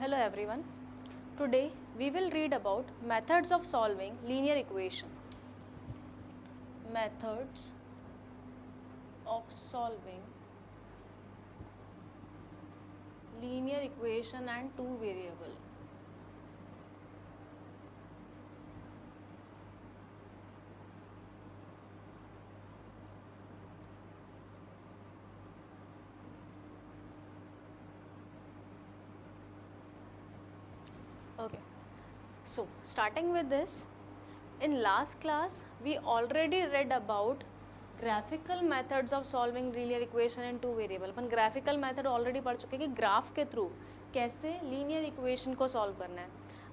Hello everyone. Today we will read about methods of solving linear equation. Methods of solving linear equation and two variable. Okay. So, starting with this, in last class we already read about graphical methods of solving linear equation in two variable upon graphical method already पढ़ चुके हैं कि graph के through कैसे linear equation को solve करना है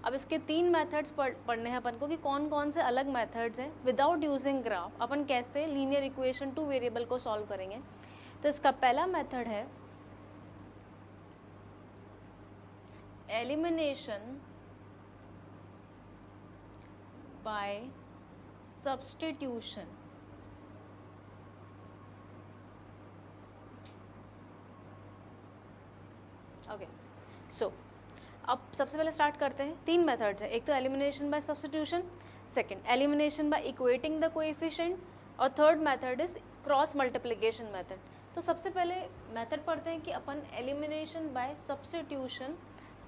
अब इसके तीन मेथड्स पढ़, पढ़ने हैं अपन को कि कौन कौन से अलग मेथड्स हैं विदाउट यूजिंग ग्राफ अपन कैसे लीनियर इक्वेशन टू वेरिएबल को सॉल्व करेंगे तो इसका पहला मेथड है elimination by substitution. Okay so अब सबसे पहले स्टार्ट करते हैं। तीन मेथड्स हैं। एक तो elimination by substitution second elimination by equating the coefficient और third method is cross multiplication method तो सबसे पहले मेथड पढ़ते हैं कि अपन एलिमिनेशन बाय सब्सटीट्यूशन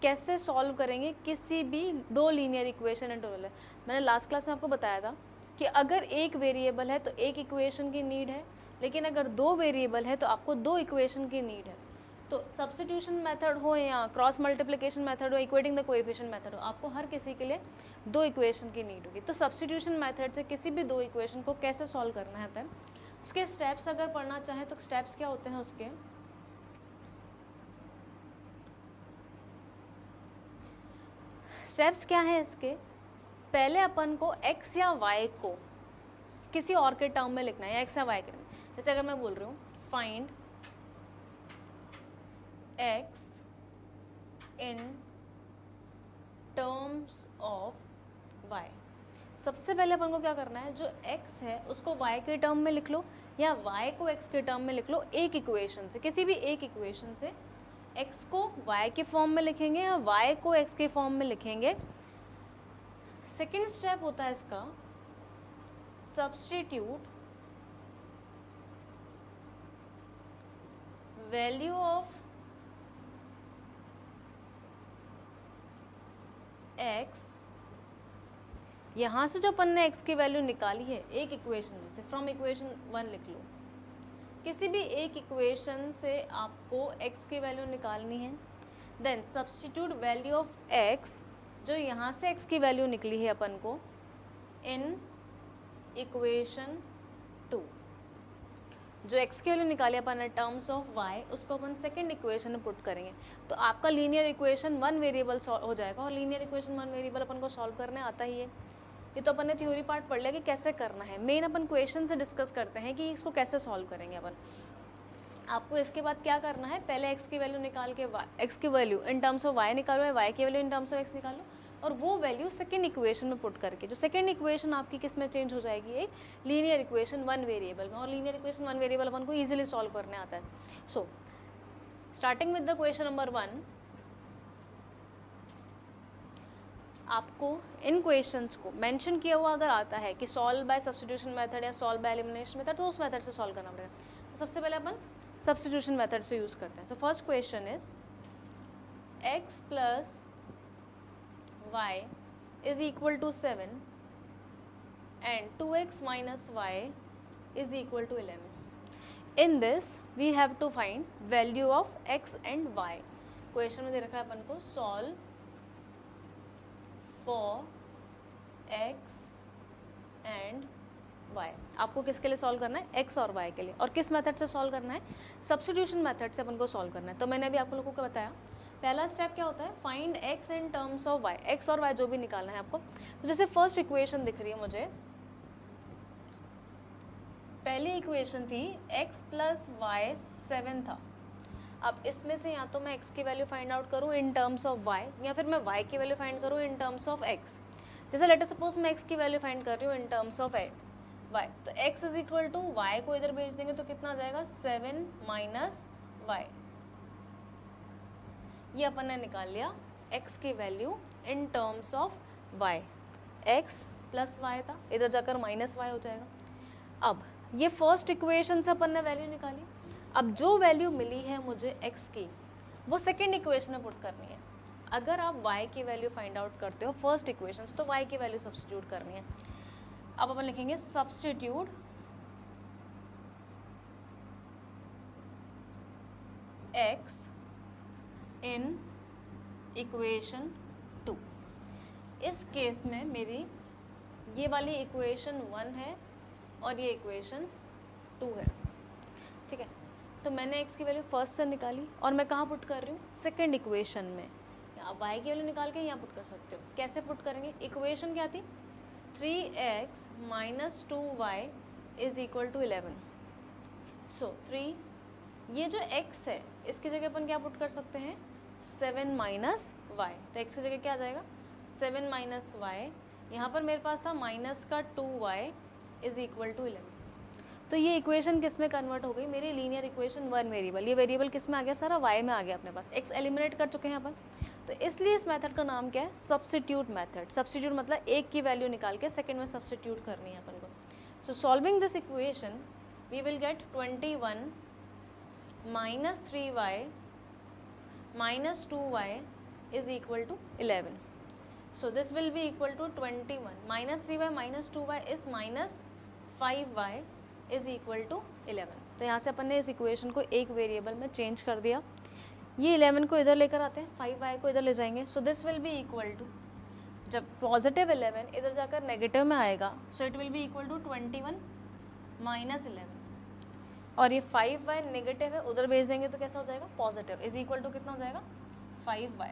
कैसे सॉल्व करेंगे किसी भी दो लीनियर इक्वेशन इंटरवल है। मैंने लास्ट क्लास में आपको बताया था कि अगर एक वेरिएबल है तो एक इक्वेशन की नीड है, लेकिन अगर दो वेरिएबल है तो आपको दो इक्वेशन की नीड है। तो सब्सटीट्यूशन मेथड हो या क्रॉस मल्टीप्लिकेशन मेथड हो इक्वेटिंग द कोएफिशिएंट मेथड हो, आपको हर किसी के लिए दो इक्वेशन की नीड होगी। तो सब्सटीट्यूशन मेथड से किसी भी दो इक्वेशन को कैसे सॉल्व करना है उसके स्टेप्स अगर पढ़ना चाहें तो स्टेप्स क्या होते हैं उसके? स्टेप्स क्या हैं इसके? पहले अपन को x या y को किसी और के टर्म में लिखना है, या x या y के टर्म जैसे अगर मैं बोल रही हूँ find x in terms of y सबसे पहले अपन को क्या करना है, जो x है, उसको y के टर्म में लिख लो, या y को x के टर्म में लिख लो, एक इक्वेशन से, किसी भी एक इक्वेशन से। X को y के फॉर्म में लिखेंगे या y को x के फॉर्म में लिखेंगे। सेकेंड स्टेप होता है इसका। सब्सटीट्यूट वैल्यू ऑफ़ x यहाँ से जो अपन ने x की वैल्यू निकाली है, एक इक्वेशन में से फ्रॉम इक्वेशन वन लिख लो। किसी भी एक इक्वेशन से आपको x की वैल्यू निकालनी है। Then substitute value of x, जो यहाँ से x की वैल्यू निकली है अपन को इन इक्वेशन टू जो x की वैल्यू निकाली अपन टर्म्स ऑफ़ y, उसको अपन सेकेंड इक्वेशन में पुट करेंगे। तो आपका linear equation one variable solve हो जाएगा और लीनियर इक्वेशन वन वेरिएबल अपन को सॉल्व करने आता ही है। ये तो अपन ने थ्योरी पार्ट पढ़ लिया कि कैसे करना है। मेन अपन क्वेश्चन से डिस्कस करते हैं कि इसको कैसे सॉल्व करेंगे अपन। आपको इसके बाद क्या करना है? पहले एक्स की वैल्यू निकाल के एक्स की value in terms of y निकालो या वाई की value in terms of x निकालो और वो वैल्यू सेकेंड इक्वेशन में पुट करके, जो सेकेंड इक्वेशन आपकी किसमें चेंज हो जाएगी? एक लीनियर इक्वेशन वन वेरिएबल में। और लीनियर इक्वेशन वन वेरिएबल अपन को ईजिली सॉल्व करने आता है। So starting with the question number one आपको इन क्वेश्चंस को मेंशन किया हुआ अगर आता है कि सॉल्व बाय सब्सटीट्यूशन मेथड या सॉल्व बाय एलिमिनेशन मेथड तो उस मेथड से सॉल्व करना पड़ेगा। तो सबसे पहले अपन सब्सटीट्यूशन मेथड से यूज़ करते हैं। So first question is x plus y is equal to seven and two x minus y is equal to eleven in this we have to find value of x and y question में दे रखा है अपन को solve for x and y आपको किसके लिए solve करना है? एक्स और वाई के लिए. और किस मेथड से सॉल्व करना है? सब्सटीट्यूशन मेथड से अपन को सॉल्व करना है. तो मैंने अभी आप लोगों को बताया. पहला स्टेप क्या होता है? Find x in terms of y x और वाई जो भी निकालना है आपको. तो जैसे फ़र्स्ट इक्वेशन दिख रही है मुझे. पहली इक्वेशन थी एक्स प्लस वाई सेवन था. अब इसमें से या तो मैं x की वैल्यू फाइंड आउट करूँ इन टर्म्स ऑफ़ y, या फिर मैं y की वैल्यू फाइंड करूँ इन टर्म्स ऑफ़ x. जैसे लेटर सपोज़ मैं x की वैल्यू फाइंड कर रही हूँ इन टर्म्स ऑफ़ y. तो x is equal to y को इधर भेज देंगे तो कितना आ जाएगा? सेवन माइनस वाई ये अपन ने निकाल लिया एक्स की value in terms of y x plus y था, इधर जाकर माइनस वाई हो जाएगा। अब ये फ़र्स्ट इक्वेशन से अपन ने वैल्यू निकाली। अब जो वैल्यू मिली है मुझे एक्स की, वो सेकेंड इक्वेशन में पुट करनी है। अगर आप y की वैल्यू फाइंड आउट करते हो फ़र्स्ट इक्वेशन तो y की वैल्यू सब्सटीट्यूट करनी है। अब अपन लिखेंगे substitute x in equation two इस केस में मेरी ये वाली इक्वेशन वन है और ये इक्वेशन टू है। ठीक है? तो मैंने एक्स की वैल्यू फ़र्स्ट से निकाली और मैं कहाँ पुट कर रही हूँ? सेकेंड इक्वेशन में। आप y की वैल्यू निकाल के यहाँ पुट कर सकते हो। कैसे पुट करेंगे? इक्वेशन क्या थी? Three x minus two y is equal to eleven so three ये जो x है, इसकी जगह अपन क्या पुट कर सकते हैं? सेवन माइनस वाई तो x की जगह क्या आ जाएगा? सेवन माइनस वाई यहाँ पर मेरे पास था माइनस का two y is equal to eleven तो ये इक्वेशन किसमें कन्वर्ट हो गई? मेरी लीनियर इक्वेशन वन वेरिएबल ये वेरिएबल किसमें आ गया सारा? वाई में आ गया अपने पास। एक्स एलिमिनेट कर चुके हैं अपन। तो इसलिए इस मेथड का नाम क्या है? सब्सिट्यूट मेथड सब्सिट्यूट मतलब एक की वैल्यू निकाल के सेकेंड में सब्सिट्यूट करनी है अपन को। So solving this equation we will get twenty one minus three y minus two y is equal to eleven so this will be equal to 21 minus 3y minus 2y is minus 5y is equal to 11 तो यहाँ से अपन ने इस equation को एक variable में change कर दिया। ये 11 को इधर लेकर आते हैं 5y को इधर ले जाएँगे। So this will be equal to जब पॉजिटिव 11 इधर जाकर नेगेटिव में आएगा so it will be equal to 21 minus eleven और ये फाइव वाई नेगेटिव है, उधर भेज देंगे तो कैसा हो जाएगा? पॉजिटिव इज़ इक्वल टू कितना हो जाएगा? 5y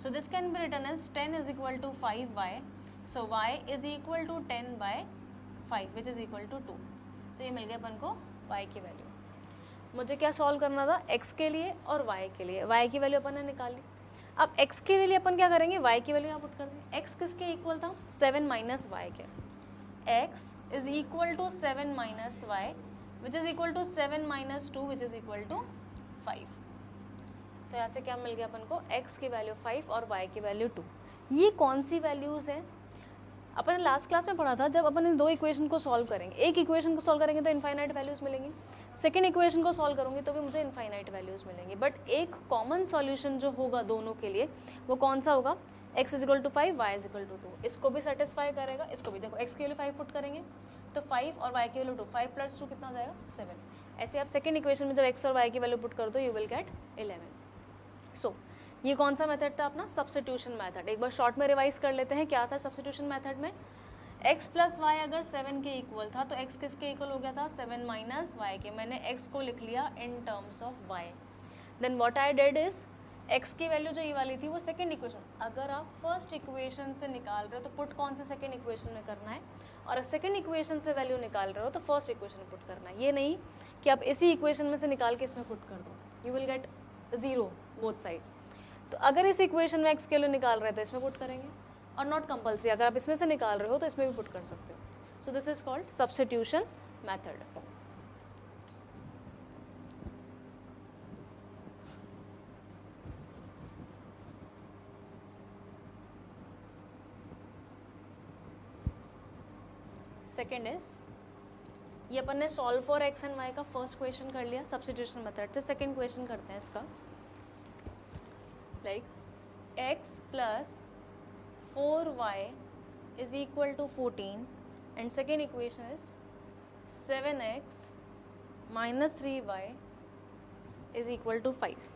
So this can be written as 10 is equal to 5y. So y is equal to 10 by 5 which is equal to 2. तो ये मिल गया अपन को y की वैल्यू मुझे क्या सॉल्व करना था? x के लिए और y के लिए. y की वैल्यू अपन ने निकाल ली. अब x के लिए अपन क्या करेंगे? y की वैल्यू यहाँ पुट कर दें x किसके इक्वल था? सेवन माइनस वाई के. x is equal to seven minus y which is equal to seven minus two which is equal to five तो यहाँ से क्या मिल गया अपन को? x की वैल्यू फाइव और y की वैल्यू टू ये कौन सी वैल्यूज़ हैं? अपन ने लास्ट क्लास में पढ़ा था, जब अपन इन दो इक्वेशन को सॉल्व करेंगे। एक इक्वेशन को सॉल्व करेंगे तो इनफाइनाइट वैल्यूज़ मिलेंगी। सेकेंड इक्वेशन को सॉल्व करूँगी तो भी मुझे इनफाइनाइट वैल्यूज़ मिलेंगी। बट एक कॉमन सॉल्यूशन जो होगा दोनों के लिए, वो कौन सा होगा? X is equal to five y is equal to two इसको भी सेटिस्फाई करेगा। इसको भी देखो एक्स की वैल्यू फाइव पुट करेंगे। तो फाइव और वाई की value two five plus two कितना हो जाएगा? सेवन ऐसे आप सेकेंड इक्वेशन में जब एक्स और वाई की वैल्यू पुट कर दो you will get eleven so ये कौन सा मेथड था अपना? सब्सिट्यूशन मेथड एक बार शॉर्ट में रिवाइज कर लेते हैं, क्या था सब्सिट्यूशन मेथड में? X प्लस वाई अगर सेवन के इक्वल था तो x किसके इक्वल हो गया था? सेवन माइनस वाई के। मैंने x को लिख लिया in terms of y. Then what I did is x की वैल्यू जो ये वाली थी, वो सेकेंड इक्वेशन अगर आप फ़र्स्ट इक्वेशन से निकाल रहे हो तो पुट कौन से सेकंड इक्वेशन में करना है? और सेकेंड इक्वेशन से वैल्यू निकाल रहे हो तो फ़र्स्ट इक्वेशन पुट करना है। ये नहीं कि आप इसी इक्वेशन में से निकाल के इसमें पुट कर दो। You will get zero both side तो अगर इस इक्वेशन में एक्स के लिए निकाल रहे हैं तो इसमें पुट करेंगे। और नॉट कंपल्सरी अगर आप इसमें से निकाल रहे हो तो इसमें भी पुट कर सकते हो। So this is called substitution method second is ये अपन ने solve for x and y का फ़र्स्ट क्वेश्चन कर लिया सब्सटीट्यूशन मेथड से सेकेंड क्वेश्चन करते हैं इसका। Like x plus 4y is equal to 14 and second equation is 7x minus 3y is equal to 5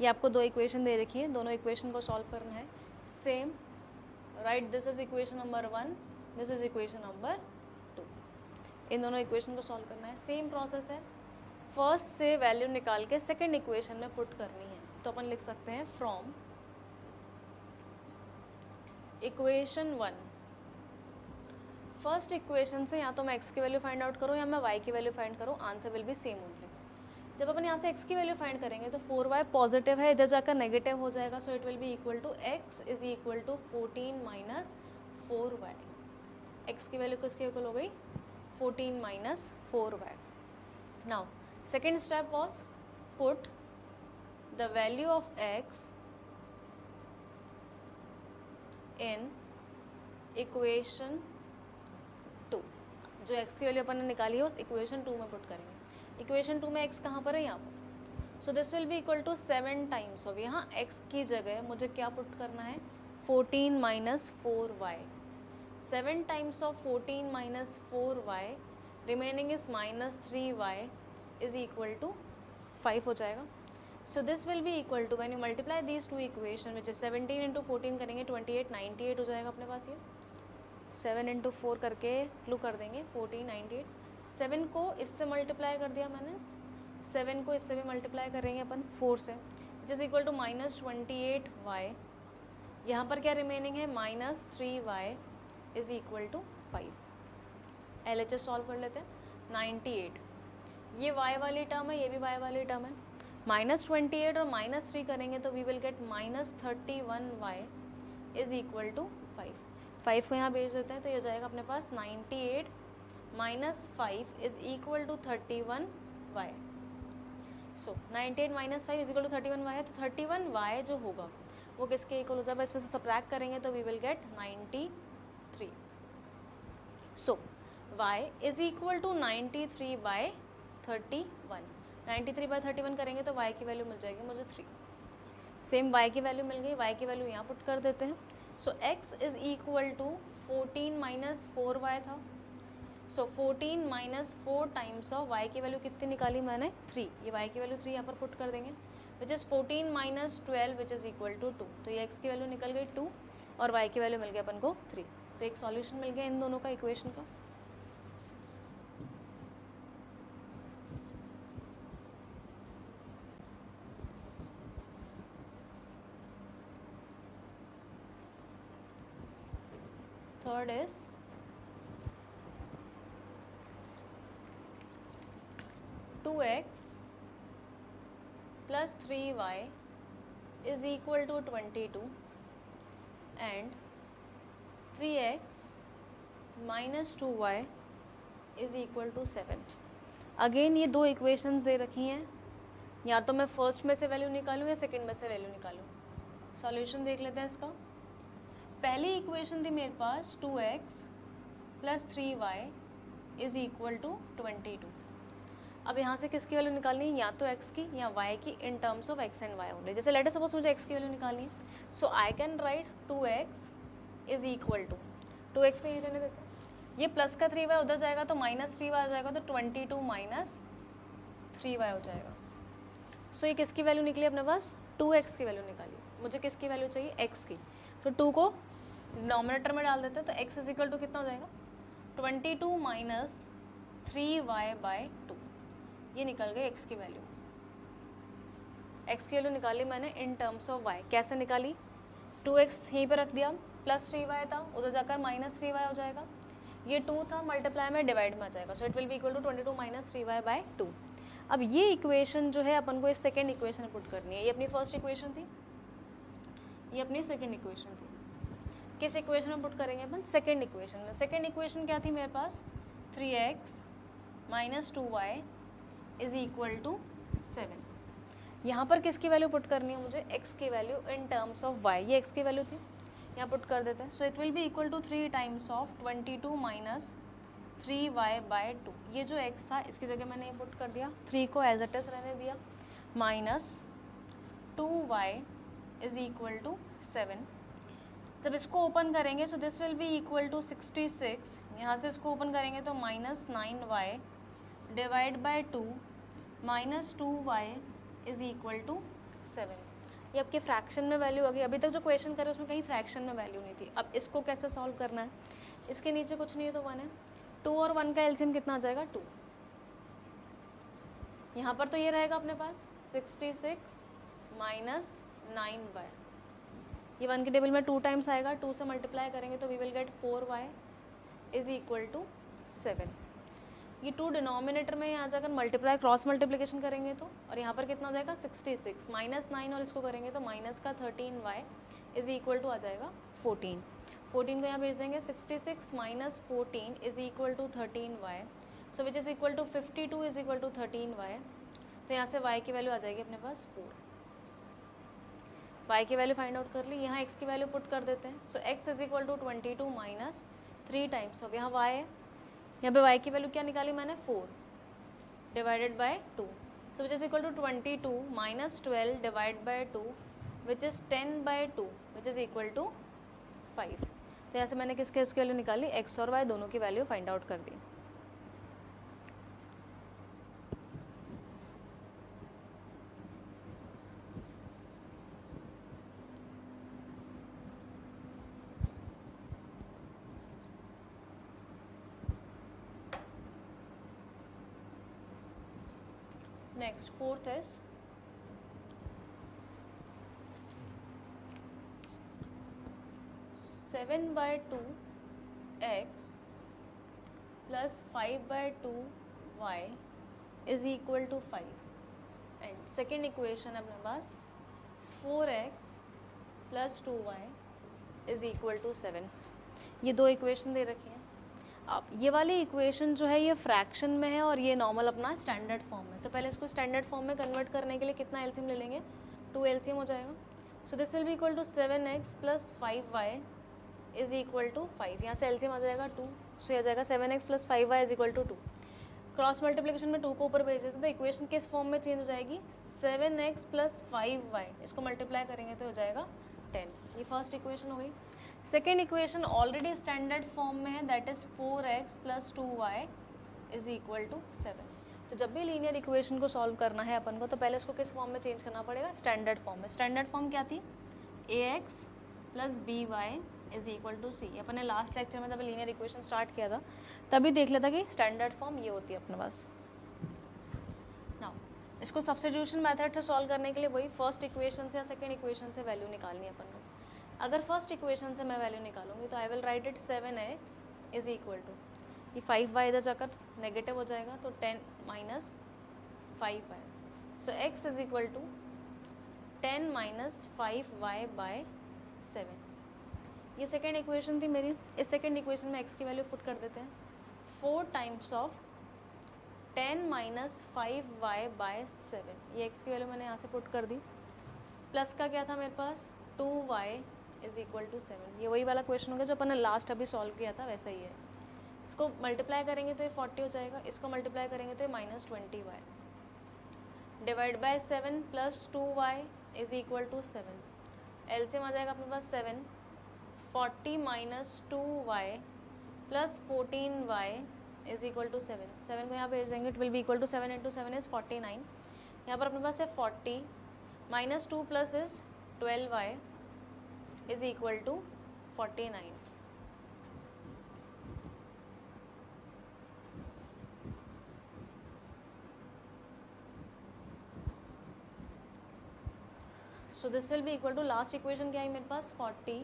ये आपको दो इक्वेशन दे रखी है। दोनों इक्वेशन को सॉल्व करना है। Same right this is equation number one this is equation number two इन दोनों इक्वेशन को सॉल्व करना है। सेम प्रोसेस है। फ़र्स्ट से वैल्यू निकाल के सेकेंड इक्वेशन में पुट करनी है। तो अपन लिख सकते हैं from equation one first equation से या तो मैं x की वैल्यू फाइंड आउट करूँ या मैं y की वैल्यू फाइंड करूँ answer will be same only जब अपन यहाँ से x की वैल्यू फाइंड करेंगे तो फोर वाई पॉजिटिव है, इधर जाकर नेगेटिव हो जाएगा so it will be equal to x is equal to fourteen minus four y x की वैल्यू किसके इक्वल हो गई? Fourteen minus four y now second step was put the value of x in equation two जो x की value अपन ने निकाली है, उस इक्वेशन टू में पुट करेंगे। इक्वेशन टू में एक्स कहाँ पर है? यहाँ पर। So this will be equal to seven times of यहाँ एक्स की जगह मुझे क्या पुट करना है? Fourteen minus four y seven times of fourteen minus four y remaining is minus three y is equal to five हो जाएगा। So this will be equal to when you multiply these two equation which is seventeen into fourteen करेंगे twenty eight ninety eight हो जाएगा अपने पास ये। Seven into four करके लू कर देंगे फोर्टीन नाइन्टी एट सेवन को इससे मल्टीप्लाई कर दिया मैंने। सेवन को इससे भी मल्टीप्लाई करेंगे अपन फोर से। Which is equal to minus twenty eight y यहाँ पर क्या रिमेनिंग है? Minus three y is equal to five L H S solve कर लेते हैं। नाइन्टी एट ये y वाली टर्म है, ये भी y वाली टर्म है। माइनस ट्वेंटी एट और माइनस थ्री करेंगे तो we will get minus thirty one y is equal to five five को यहाँ भेज देते हैं तो ये हो जाएगा अपने पास ninety eight minus five is equal to thirty one y so ninety eight minus five is equal to thirty one y है तो थर्टी वन वाई जो होगा वो किसके इक्वल हो जाएगा? इसमें से सप्रैक्ट करेंगे तो we will get ninety three so y is equal to ninety three by thirty one ninety three by thirty one करेंगे तो वाई की वैल्यू मिल जाएगी मुझे थ्री सेम वाई की वैल्यू मिल गई वाई की वैल्यू यहाँ पुट कर देते हैं। So x is equal to fourteen minus four y था। So fourteen minus four times of y की वैल्यू कितनी निकाली मैंने? थ्री ये वाई की वैल्यू थ्री यहाँ पर पुट कर देंगे which is fourteen minus twelve which is equal to two तो ये एक्स की वैल्यू निकल गई टू और वाई की वैल्यू मिल गई अपन को थ्री तो एक सॉल्यूशन मिल गया इन दोनों का इक्वेशन का। Third is? two x plus three y is equal to twenty two and three x minus two y is equal to seven again ये दो इक्वेशंस दे रखी हैं। या तो मैं फ़र्स्ट में से वैल्यू निकालूँ या सेकंड में से वैल्यू निकालूँ। सॉल्यूशन देख लेते हैं इसका। पहली इक्वेशन थी मेरे पास two x plus three y is equal to twenty two अब यहाँ से किसकी वैल्यू निकालनी है? या तो x की या y की in terms of x and y only जैसे लेटर सपोज़ मुझे x की वैल्यू निकालनी है so I can write two x is equal to two x को यहीं रहने देते हैं। ये प्लस का थ्री वाई उधर जाएगा तो माइनस थ्री वाई हो जाएगा तो twenty two minus three y हो जाएगा। सो so, ये किसकी वैल्यू निकली अपने पास? टू एक्स की वैल्यू निकाली। मुझे किसकी वैल्यू चाहिए? एक्स की। तो टू को डिनोमिनेटर में डाल देते हैं तो एक्स इज़ इक्वल टू कितना हो जाएगा? Twenty two minus three y by two ये निकल गई एक्स की वैल्यू एक्स की वैल्यू निकाली मैंने इन टर्म्स ऑफ़ वाई कैसे निकाली? टू एक्स यहीं पर रख दिया प्लस थ्री वाई था, उधर जाकर माइनस थ्री वाई हो जाएगा. ये टू था मल्टीप्लाई में डिवाइड में आ जाएगा. So it will be equal to twenty two minus three y by two अब ये इक्वेशन जो है, अपन को इस सेकेंड इक्वेशन पुट करनी है. ये अपनी फ़र्स्ट इक्वेशन थी? ये अपनी सेकेंड इक्वेशन थी. किस इक्वेशन में पुट करेंगे अपन? सेकेंड इक्वेशन में। सेकेंड इक्वेशन क्या थी मेरे पास? Three x minus two y is equal to seven यहाँ पर किसकी वैल्यू पुट करनी है मुझे? एक्स की value in terms of y ये एक्स की वैल्यू थी। यहाँ पुट कर देते हैं। So it will be equal to three times of twenty two minus three y by two ये जो एक्स था, इसकी जगह मैंने ये पुट कर दिया। थ्री को एज एट एस रहने दिया। Minus two y is equal to seven जब इसको ओपन करेंगे so this will be equal to sixty six यहाँ से इसको ओपन करेंगे तो minus nine y divide by two minus two y is equal to seven ये आपके फ्रैक्शन में वैल्यू आ गई। अभी तक जो क्वेश्चन करे, उसमें कहीं फ्रैक्शन में वैल्यू नहीं थी। अब इसको कैसे सॉल्व करना है? इसके नीचे कुछ नहीं है तो वन है। टू और वन का एल्सियम कितना आ जाएगा? टू यहाँ पर तो ये रहेगा अपने पास। Sixty six minus nine by ये वन के टेबल में टू टाइम्स आएगा टू से मल्टीप्लाई करेंगे तो we will get four y is equal to seven ये टू डिनोमिनेटर में यहाँ जाकर मल्टीप्लाई क्रॉस मल्टीप्लिकेशन करेंगे तो और यहाँ पर कितना हो जाएगा? सिक्सटी सिक्स माइनस नाइन और इसको करेंगे तो माइनस का thirteen y is equal to आ जाएगा फोर्टीन फोर्टीन को यहाँ भेज देंगे sixty six minus fourteen is equal to thirteen y so which is equal to fifty two is equal to thirteen y तो यहाँ से वाई की वैल्यू आ जाएगी अपने पास फोर वाई की वैल्यू फाइंड आउट कर ली, यहाँ एक्स की वैल्यू पुट कर देते हैं। So x is equal to twenty two minus three times अब यहाँ वाई है। यहाँ पे वाई की वैल्यू क्या निकाली मैंने? Four divided by two so which is equal to twenty two minus twelve divide by two which is ten by two which is equal to five तो यहाँ से मैंने किसके, इसकी वैल्यू निकाली? एक्स और वाई दोनों की वैल्यू फाइंड आउट कर दी। Next, fourth is? Seven by two x plus five by two y is equal to five and second equation अपने पास four x plus two y is equal to seven ये दो equation दे रखी हैं। अब ये वाली इक्वेशन जो है, ये फ्रैक्शन में है और ये नॉर्मल अपना स्टैंडर्ड फॉर्म है। तो पहले इसको स्टैंडर्ड फॉर्म में कन्वर्ट करने के लिए कितना एलसीएम ले लेंगे? टू एलसीएम हो जाएगा। So this will be equal to seven x plus five y is equal to five यहाँ से एलसीएम आ जाएगा टू सो यह जाएगा seven x plus five y is equal to two cross multiplication में two को ऊपर भेज देते तो इक्वेशन किस फॉर्म में चेंज हो जाएगी? Seven x plus five y इसको मल्टीप्लाई करेंगे तो हो जाएगा टेन ये फ़र्स्ट इक्वेशन हो गई। Second equation already standard form में है that is four x plus two y is equal to seven तो जब भी लीनियर इक्वेशन को सॉल्व करना है अपन को तो पहले इसको किस फॉर्म में चेंज करना पड़ेगा? स्टैंडर्ड फॉर्म में। स्टैंडर्ड फॉर्म क्या थी? A x plus b y is equal to c अपने लास्ट लेक्चर में जब लीनियर इक्वेशन स्टार्ट किया था, तभी देख लेता कि स्टैंडर्ड फॉर्म ये होती है अपने पास। नाउ इसको सब्सिट्यूशन मेथड से सॉल्व करने के लिए वही फ़र्स्ट इक्वेशन से या सेकेंड इक्वेशन से वैल्यू निकालनी है अपन को। अगर फ़र्स्ट इक्वेशन से मैं वैल्यू निकालूँगी तो I will write it seven x is equal to ये फाइव वाई इधर जाकर नेगेटिव हो जाएगा तो ten minus five y so x is equal to ten minus five y by seven ये सेकेंड इक्वेशन थी मेरी। इस सेकेंड इक्वेशन में एक्स की वैल्यू पुट कर देते हैं। Four times of ten minus five y by seven ये एक्स की वैल्यू मैंने यहाँ से पुट कर दी। प्लस का क्या था मेरे पास? Two y is equal to seven ये वही वाला क्वेश्चन हो गया जो अपन ने लास्ट अभी सॉल्व किया था, वैसा ही है। इसको मल्टीप्लाई करेंगे तो ये फोर्टी हो जाएगा, इसको मल्टीप्लाई करेंगे तो ये minus twenty y divide by seven plus two y is equal to seven LCM आ जाएगा अपने पास seven forty minus two y plus fourteen y is equal to seven seven को यहाँ भेज देंगे it will be equal to seven into seven is forty nine यहाँ पर अपने पास है forty minus two plus is twelve y is equal to 49. So this will be equal to last equation क्या है मेरे पास 40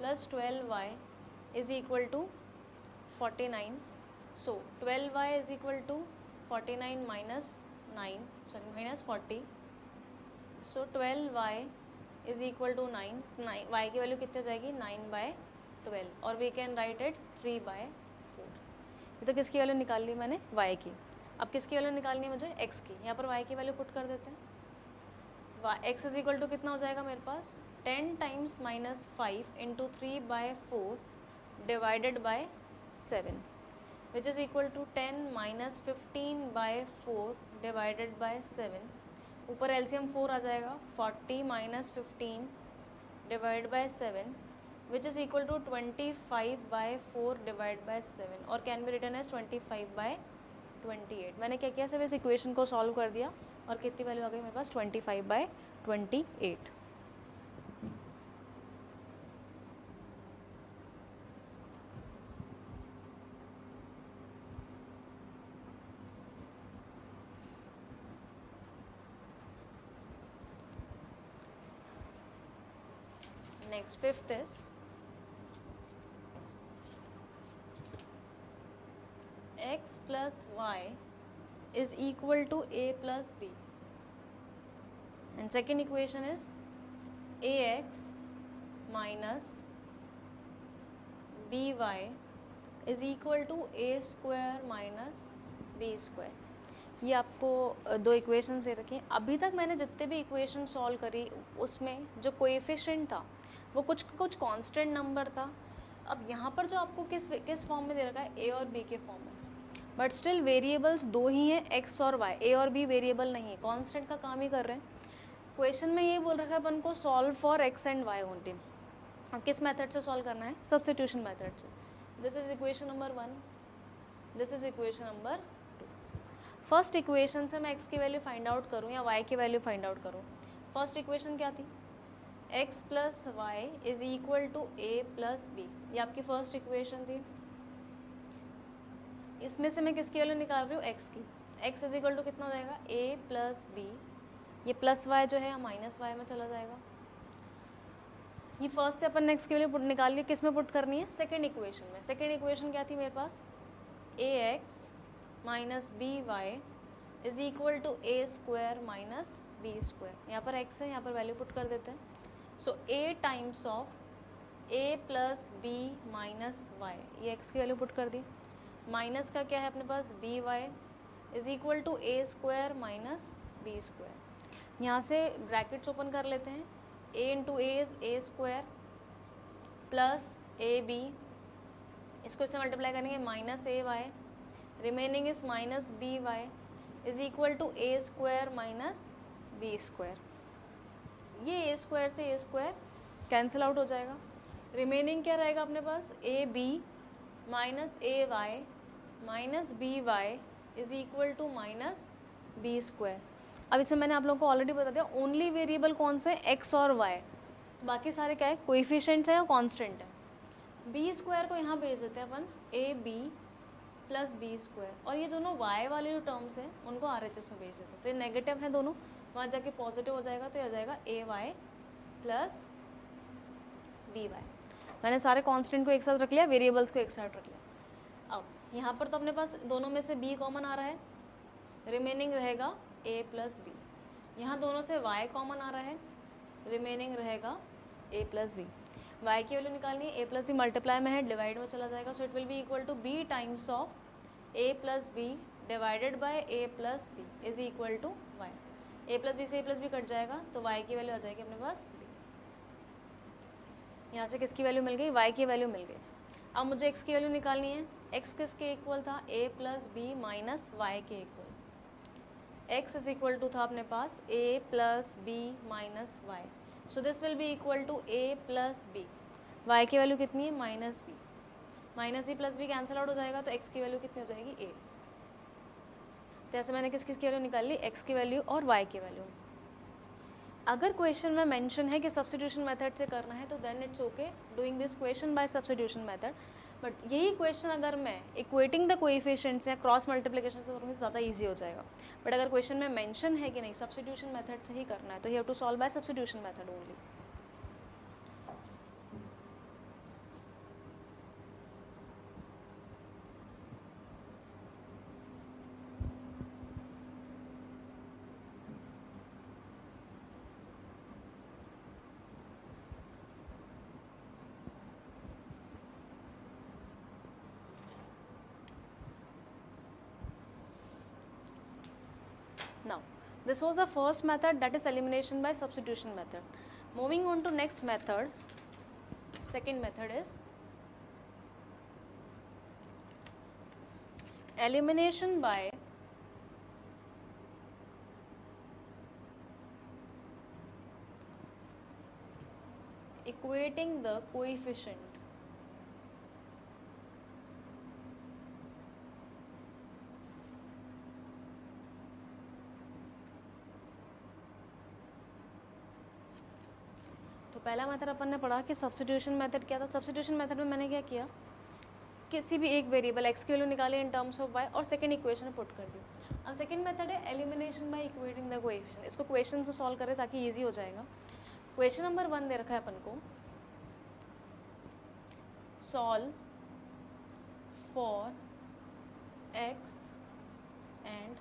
plus 12y is equal to 49. So 12y is equal to 49 minus 9 sorry minus 40. So 12y is equal to nine nine y की value कितनी हो जाएगी? Nine by twelve और we can write it three by four ये तो किसकी value निकाल ली मैंने? वाई की. अब किसकी वैल्यू निकालनी है मुझे? एक्स की. यहाँ पर वाई की वैल्यू पुट कर देते हैं. एक्स इज़ इक्वल टू कितना हो जाएगा मेरे पास? Ten times minus five into three by four divided by seven which is equal to ten minus fifteen by four divided by seven ऊपर एलसीएम फोर आ जाएगा forty minus fifteen divide by seven which is equal to twenty five by four divide by seven और can be written as twenty five by twenty eight मैंने क्या किया, सिर्फ़ इस equation को सॉल्व कर दिया और कितनी वैल्यू आ गई मेरे पास? Twenty five by twenty eight next fifth is x plus y is equal to a plus b and second equation is ax minus by is equal to a square minus b square ये आपको दो equation दे रखी हैं अभी तक मैंने जितने भी इक्वेशन सॉल्व करी उसमें जो कोएफिशिएंट था वो कुछ कुछ कांस्टेंट नंबर था। अब यहाँ पर जो आपको किस किस फॉर्म में दे रखा है? ए और बी के फॉर्म में। बट स्टिल वेरिएबल्स दो ही हैं एक्स और वाई ए और बी वेरिएबल नहीं है। कॉन्स्टेंट का काम ही कर रहे हैं। क्वेश्चन में ये बोल रखा है, अपन को solve for x and y only अब किस मेथड से सॉल्व करना है? सब्सिट्यूशन मेथड से। This is equation number one this is equation number two first equation से मैं एक्स की वैल्यू फाइंड आउट करूँ या वाई की वैल्यू फाइंड आउट करूँ? फ़र्स्ट इक्वेशन क्या थी? X plus y is equal to a plus b ये आपकी फ़र्स्ट इक्वेशन थी। इसमें से मैं किसकी वैल्यू निकाल रही हूँ? एक्स की। एक्स इज़ इक्वल टू कितना हो जाएगा? ए प्लस बी ये प्लस वाई जो है माइनस वाई में चला जाएगा। ये फ़र्स्ट से अपन नेक्स्ट की वैल्यू निकाल ली किसमें पुट करनी है? सेकेंड इक्वेशन में। सेकेंड इक्वेशन क्या थी मेरे पास? A x minus b y is equal to a square minus b square यहाँ पर एक्स है, यहाँ पर वैल्यू पुट कर देते हैं। So a times of a plus b minus y ये एक्स की वैल्यू पुट कर दी। माइनस का क्या है अपने पास? B y is equal to a square minus b square यहाँ से ब्रैकेट्स ओपन कर लेते हैं। A into a is a square plus a b इसको इससे मल्टीप्लाई करेंगे। Minus a y remaining is minus b y is equal to a square minus b square ये a square से ए स्क्वायर कैंसिल आउट हो जाएगा। Remaining क्या रहेगा अपने पास? A b minus a y minus b y is equal to minus b square अब इसमें मैंने आप लोगों को ऑलरेडी बता दिया ओनली वेरिएबल कौन से? एक्स और वाई तो बाकी सारे क्या है? कोइफिशेंट्स हैं या कॉन्स्टेंट है। बी स्क्वायर को यहाँ भेज देते हैं अपन। A b plus b square और ये दोनों वाई वाले जो टर्म्स हैं, उनको आर एच एस में भेज देते हैं। तो ये नेगेटिव है दोनों। वहाँ जाके पॉजिटिव हो जाएगा तो ये आ जाएगा a y plus b y मैंने सारे कांस्टेंट को एक साथ रख लिया वेरिएबल्स को एक साथ रख लिया। अब, यहाँ पर तो अपने पास दोनों में से बी कॉमन आ रहा है। रिमेनिंग रहेगा ए प्लस बी यहाँ दोनों से वाई कॉमन आ रहा है। रिमेनिंग रहेगा ए प्लस बी वाई की वैल्यू निकालनी है ए प्लस बी मल्टीप्लाई में है डिवाइड में चला जाएगा। So it will be equal to b times of a plus b divided by a plus b is equal to y a plus b से a plus b cut जाएगा तो y की value आ जाएगी अपने पास बी यहाँ से किसकी वैल्यू मिल गई? वाई की वैल्यू मिल गई. अब मुझे एक्स की वैल्यू निकालनी है. एक्स किसके इक्वल था? A plus b minus y के equal x is equal to था अपने पास a plus b minus y so this will be equal to a plus b y की वैल्यू कितनी है? Minus b minus e plus b cancel out हो जाएगा तो एक्स की वैल्यू कितनी हो जाएगी? ए तो ऐसे मैंने किस किस की वैल्यू निकाल? ली एक्स की वैल्यू और वाई की वैल्यू अगर क्वेश्चन में मेंशन है कि सब्सटीट्यूशन मेथड से करना है तो then it's okay doing this question by substitution method but यही क्वेश्चन अगर मैं इक्वेटिंग द कोइफिशिएंट्स या क्रॉस मल्टीप्लिकेशन से करूँगी, ज़्यादा ईजी हो जाएगा। बट अगर क्वेश्चन में मेंशन है कि नहीं सब्सटीट्यूशन मेथड से ही करना है तो you have to solve by substitution method only this was the first method that is elimination by substitution method. Moving on to next method second method is elimination by equating the coefficient पहला method अपन ने पढ़ा कि substitution method क्या था? Substitution method में मैंने क्या किया? किसी भी एक वेरिएबल एक्स की वैल्यू निकाले इन टर्म्स ऑफ़ वाई और सेकंड इक्वेशन पुट कर दी। अब सेकंड मेथड है elimination by equating the coefficient इसको क्वेश्चन से सॉल्व करें ताकि इजी हो जाएगा। क्वेश्चन नंबर वन दे रखा है अपन को। Solve for x and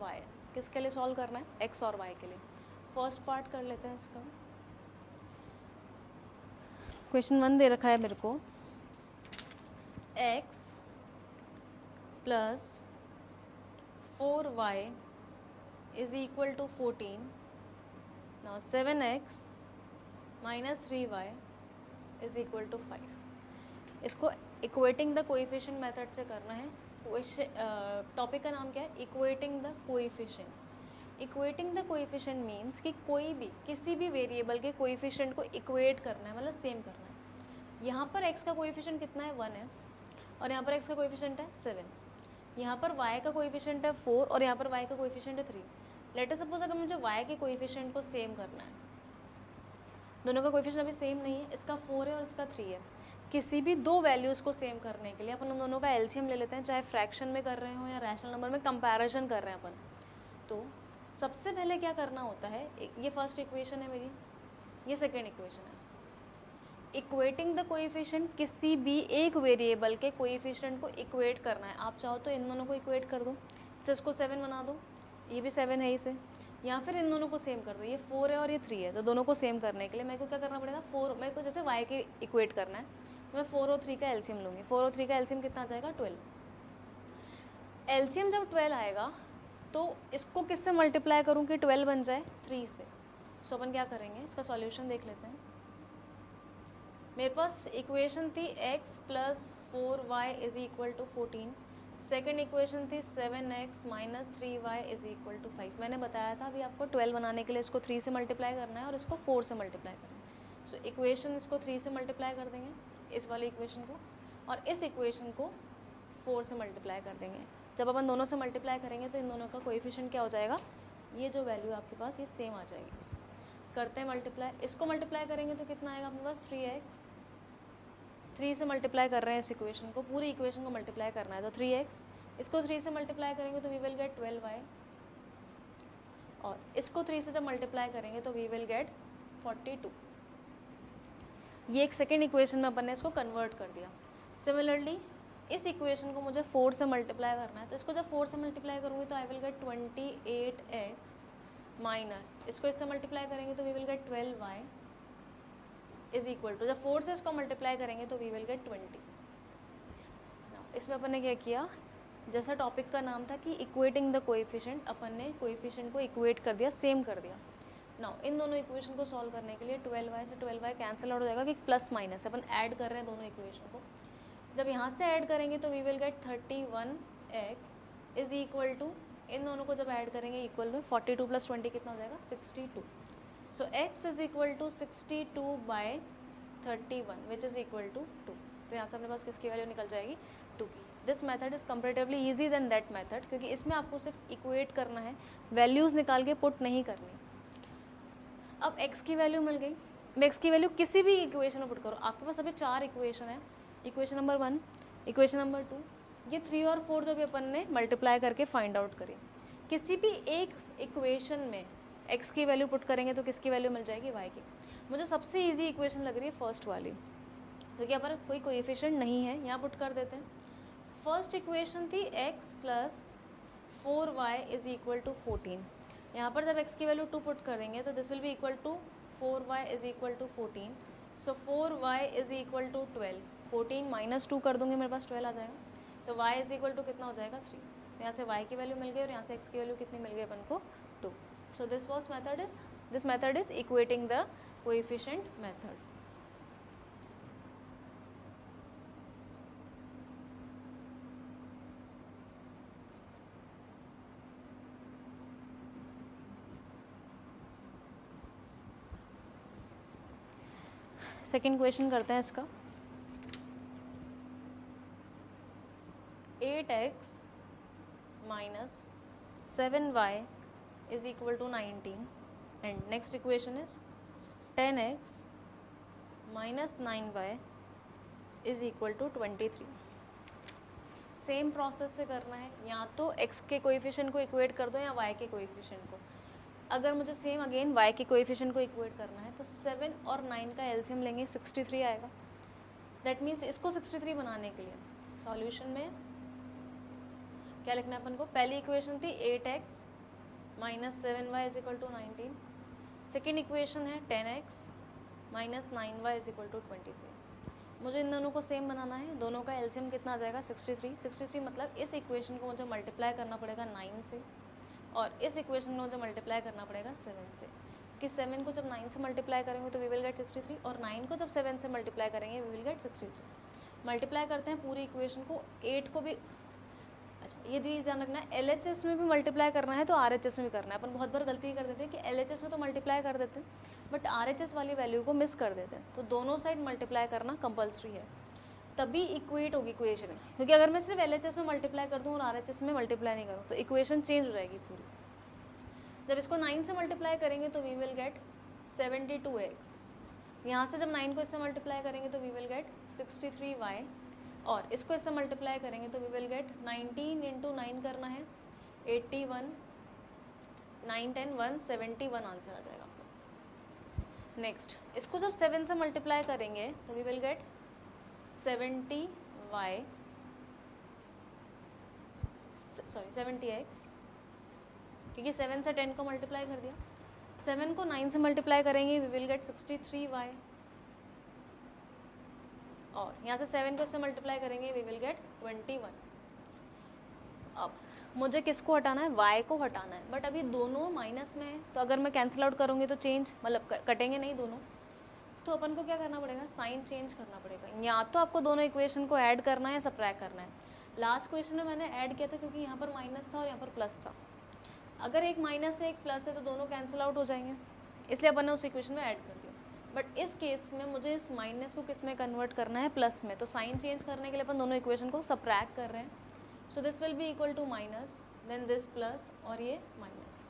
y किसके लिए सॉल्व करना है? एक्स और वाई के लिए। फ़र्स्ट पार्ट कर लेते हैं इसका। क्वेश्चन वन दे रखा है मेरे को। X plus four y is equal to fourteen now seven x minus three y is equal to five इसको इक्वेटिंग द कोइफिशिएंट मेथड से करना है। टॉपिक का नाम क्या है? Equating the coefficient equating the coefficient means कि कोई भी, किसी भी वेरिएबल के कोइफिशिएंट को इक्वेट करना है मतलब सेम करना है। यहाँ पर एक्स का कोइफिशिएंट कितना है? वन है। और यहाँ पर एक्स का कोइफिशिएंट है सेवन यहाँ पर वाई का कोइफिशिएंट है फोर और यहाँ पर वाई का कोइफिशिएंट है थ्री लेटर सपोज़ अगर मुझे वाई के कोइफिशिएंट को सेम करना है। दोनों का कोइफिशिएंट अभी सेम नहीं है, इसका फोर है और इसका थ्री है। किसी भी दो वैल्यूज़ को सेम करने के लिए अपन उन दोनों का एलसीएम ले लेते हैं, चाहे फ्रैक्शन में कर रहे हो या रैशनल नंबर में कंपैरिजन कर रहे हैं अपन। तो सबसे पहले क्या करना होता है? ये फ़र्स्ट इक्वेशन है मेरी, ये सेकेंड इक्वेशन है। इक्वेटिंग द कोइफिशिएंट किसी भी एक वेरिएबल के कोइफिशिएंट को इक्वेट करना है। आप चाहो तो इन दोनों को इक्वेट कर दो। इसको सेवन बना दो, ये भी सेवन है इसे। या फिर इन दोनों को सेम कर दो। ये फोर है और ये थ्री है। तो दोनों को सेम करने के लिए मेरे को क्या करना पड़ेगा? फोर मेरे को जैसे वाई के इक्वेट करना है। तो मैं फोर और थ्री का एल्सियम लूँगी। फोर और थ्री का एल्सियम कितना आ जाएगा? ट्वेल्व एल्सियम जब ट्वेल्व आएगा तो इसको किससे मल्टीप्लाई करूँ कि ट्वेल्व बन जाए? थ्री से। सो अपन क्या करेंगे? इसका सॉल्यूशन देख लेते हैं। मेरे पास इक्वेशन थी x plus four y is equal to fourteen second equation थी seven x minus three y is equal to five मैंने बताया था अभी आपको ट्वेल्व बनाने के लिए इसको थ्री से मल्टीप्लाई करना है और इसको फोर से मल्टीप्लाई करना है। सो इक्वेशन इसको थ्री से मल्टीप्लाई कर देंगे, इस वाले इक्वेशन को। और इस इक्वेशन को फोर से मल्टीप्लाई कर देंगे। जब अपन दोनों से मल्टीप्लाई करेंगे तो इन दोनों का कोएफिशिएंट क्या हो जाएगा? ये जो वैल्यू है आपके पास, ये सेम आ जाएगी। करते हैं मल्टीप्लाई इसको मल्टीप्लाई करेंगे तो कितना आएगा अपने पास? थ्री एक्स थ्री से मल्टीप्लाई कर रहे हैं इस इक्वेशन को, पूरी इक्वेशन को मल्टीप्लाई करना है तो थ्री एक्स इसको थ्री से मल्टीप्लाई करेंगे तो we will get twelve y और इसको थ्री से जब मल्टीप्लाई करेंगे तो we will get forty two ये एक सेकेंड इक्वेशन में अपन ने इसको कन्वर्ट कर दिया। सिमिलरली इस इक्वेशन को मुझे फोर से मल्टीप्लाई करना है तो इसको जब फोर से मल्टीप्लाई करूँगी तो I will get twenty eight x minus इसको इससे मल्टीप्लाई करेंगे तो we will get twelve y is equal to जब फोर से इसको मल्टीप्लाई करेंगे तो वी विल गेट ट्वेंटी इसमें अपन ने क्या किया? जैसा टॉपिक का नाम था कि इक्वेटिंग द कोएफिशिएंट अपन ने कोएफिशिएंट को इक्वेट कर दिया सेम कर दिया. नाउ इन दोनों इक्वेशन को सॉल्व करने के लिए ट्वेल्व वाई से ट्वेल्व वाई कैंसिल आउट हो जाएगा कि प्लस माइनस अपन ऐड कर रहे हैं दोनों इक्वेशन को. जब यहाँ से ऐड करेंगे तो we will get thirty one x is equal to इन दोनों को जब ऐड करेंगे इक्वल में फोर्टी टू प्लस ट्वेंटी कितना हो जाएगा? Sixty two so x is equal to sixty two by thirty one which is equal to two तो यहाँ से अपने पास किसकी वैल्यू निकल जाएगी? टू की. This method is comparatively easy than that method क्योंकि इसमें आपको सिर्फ़ इक्वेट करना है वैल्यूज़ निकाल के पुट नहीं करनी. अब एक्स की वैल्यू मिल गई. X की वैल्यू किसी भी इक्वेशन में पुट करो. आपके पास अभी चार इक्वेशन है. Equation number one, equation number two, ये थ्री और फोर जो भी अपन ने मल्टीप्लाई करके फाइंड आउट करी। किसी भी एक इक्वेशन में एक्स की वैल्यू पुट करेंगे तो किसकी वैल्यू मिल जाएगी? वाई की। मुझे सबसे ईजी इक्वेशन लग रही है फ़र्स्ट वाली, क्योंकि यहाँ पर कोई कोएफिशिएंट नहीं है, यहाँ पुट कर देते हैं। फ़र्स्ट इक्वेशन थी x plus four y is equal to fourteen यहाँ पर जब एक्स की वैल्यू टू पुट करेंगे तो this will be equal to four y is equal to fourteen so four y is equal to twelve fourteen minus two कर दूँगी, मेरे पास ट्वेल्व आ जाएगा। तो वाई इज़ इक्वल टू कितना हो जाएगा? थ्री यहाँ से वाई की वैल्यू मिल गई और यहाँ से एक्स की वैल्यू कितनी मिल गई अपन को? Two So this was method is, this method is equating the coefficient method. Second question करते हैं इसका। Eight x minus seven y is equal to nineteen and next 19 and next equation is 10x minus 9y is equal to 23 same process से करना है, या तो x के coefficient को इक्वेट कर दो या y के कोएफिशिएंट को। अगर मुझे सेम अगेन y के कोएफिशिएंट को इक्वेट करना है तो 7 और 9 का एलसीएम लेंगे 63 आएगा। दैट मीन्स इसको 63 बनाने के लिए सॉल्यूशन में क्या लिखना है अपन को? पहली इक्वेशन थी eight x minus seven y is equal to nineteen second equation है ten x minus nine y is equal to twenty three मुझे इन दोनों को सेम बनाना है। दोनों का एलसीएम कितना आ जाएगा? 63 63 मतलब इस इक्वेशन को मुझे मल्टीप्लाई करना पड़ेगा नाइन से और इस इक्वेशन को मुझे मल्टीप्लाई करना पड़ेगा सेवन से। कि सेवन को जब नाइन से मल्टीप्लाई करेंगे तो we will get sixty three और नाइन को जब सेवन से मल्टीप्लाई करेंगे we will get sixty three multiply करते हैं पूरी इक्वेशन को। एट को भी अच्छा ये चीज़ ध्यान रखना है एल में भी मल्टीप्लाई करना है तो आरएचएस में भी करना है। अपन बहुत बार गलती कर देते हैं कि एलएचएस में तो मल्टीप्लाई कर देते हैं बट आरएचएस वाली वैल्यू को मिस कर देते हैं। तो दोनों साइड मल्टीप्लाई करना कंपलसरी है। तभी इक्वेट होगी इक्वेशन क्योंकि अगर मैं सिर्फ़ एलएचएस में मल्टीप्लाई कर दूँ और आरएचएस में मल्टीप्लाई नहीं करूँ तो इक्वेशन चेंज हो जाएगी पूरी। जब इसको नाइन से मल्टीप्लाई करेंगे तो we will get seventy two x यहाँ से जब नाइन को इससे मल्टीप्लाई करेंगे तो we will get sixty three y और इसको इससे मल्टीप्लाई करेंगे तो we will get 19 into nine करना है 81 one nine ten one seventy one answer आ जाएगा आपके पास। नेक्स्ट इसको जब सेवन से मल्टीप्लाई करेंगे तो we will get seventy y sorry seventy x क्योंकि सेवन से टेन को मल्टीप्लाई कर दिया। सेवन को नाइन से मल्टीप्लाई करेंगे we will get sixty three y और यहाँ से सेवन को इससे मल्टीप्लाई करेंगे? We will get twenty one अब मुझे किसको हटाना है? वाई को हटाना है। बट अभी दोनों माइनस में है। तो अगर मैं कैंसिल आउट करूँगी तो चेंज मतलब कटेंगे नहीं दोनों। तो अपन को क्या करना पड़ेगा? साइन चेंज करना पड़ेगा। या तो आपको दोनों इक्वेशन को ऐड करना है या सप्रैक करना है। लास्ट क्वेश्चन में मैंने ऐड किया था क्योंकि यहाँ पर माइनस था और यहाँ पर प्लस था। अगर एक माइनस है, एक प्लस है तो दोनों कैंसिल आउट हो जाएँगे। इसलिए अपन ने उस इक्वेशन में ऐड कर दिया। बट इस केस में मुझे इस माइनस को किसमें कन्वर्ट करना है? प्लस में। तो साइन चेंज करने के लिए अपन दोनों इक्वेशन को सप्रैक कर रहे हैं। So this will be equal to minus then this plus और ये माइनस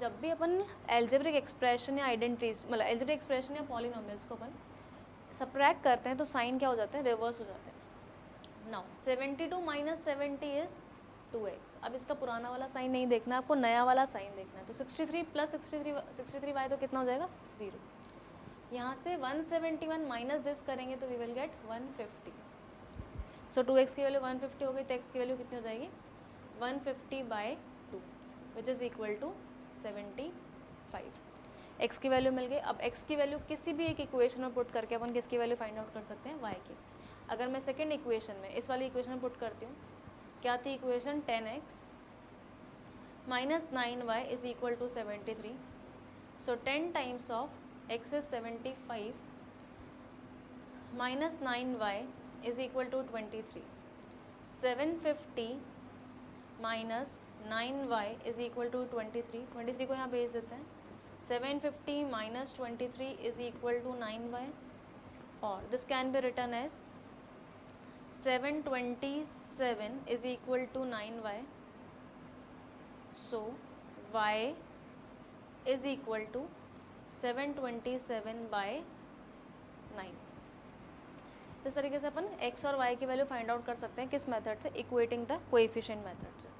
जब भी अपन एल्जेब्रिक एक्सप्रेशन या आइडेंटिटीज मतलब एल्जेब्रिक एक्सप्रेशन या पॉलिनोमियल्स को अपन सप्रैक करते हैं तो साइन क्या हो जाते हैं? रिवर्स हो जाते हैं। Now seventy two minus seventy is two x अब इसका पुराना वाला साइन नहीं देखना है, आपको नया वाला साइन देखना है। तो sixty three plus sixty three sixty three y तो कितना हो जाएगा? ज़ीरो यहाँ से 171 सेवेंटी माइनस दिस करेंगे तो we will get 150 fifty so two x की वैल्यू 150 हो गई तो एक्स की वैल्यू कितनी हो जाएगी? 150 fifty by two which is equal to 75 x की वैल्यू मिल गई. अब एक्स की वैल्यू किसी भी एक इक्वेशन में पुट करके अपन किसकी वैल्यू फाइंड आउट कर सकते हैं? वाई की. अगर मैं सेकेंड इक्वेशन में, इस वाली इक्वेशन में पुट करती हूँ, क्या थी equation ten x minus nine y is equal to seventy three so ten times of x is 75 minus 9y is equal to 23 750 minus nine y is equal to twenty three. Twenty three को यहाँ भेज देते हैं। Seven fifty minus twenty three is equal to nine y. और this can be written as seven twenty seven is equal to nine y. So y is equal to seven twenty seven by nine इस तरीके से अपन x और Y की value find out कर सकते हैं किस मेथड से? इक्वेटिंग द कोएफिशिएंट मेथड से.